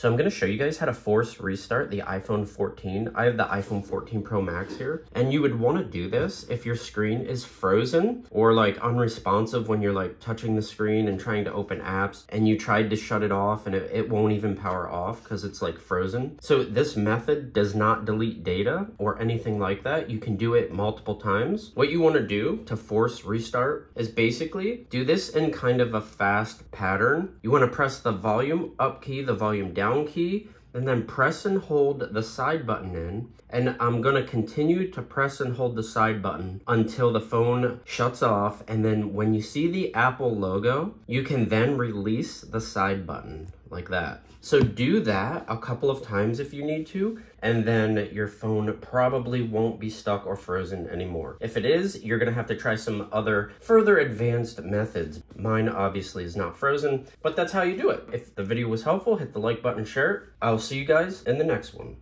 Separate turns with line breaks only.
So I'm gonna show you guys how to force restart the iPhone 14. I have the iPhone 14 Pro Max here. And you would wanna do this if your screen is frozen or like unresponsive when you're like touching the screen and trying to open apps and you tried to shut it off and it, it won't even power off because it's like frozen. So this method does not delete data or anything like that. You can do it multiple times. What you wanna do to force restart is basically do this in kind of a fast pattern. You wanna press the volume up key, the volume down key, and then press and hold the side button in. And I'm gonna continue to press and hold the side button until the phone shuts off. And then when you see the Apple logo, you can then release the side button like that. So do that a couple of times if you need to, and then your phone probably won't be stuck or frozen anymore. If it is, you're gonna have to try some other further advanced methods. Mine obviously is not frozen, but that's how you do it. If the video was helpful, hit the like button, share. I'll see you guys in the next one.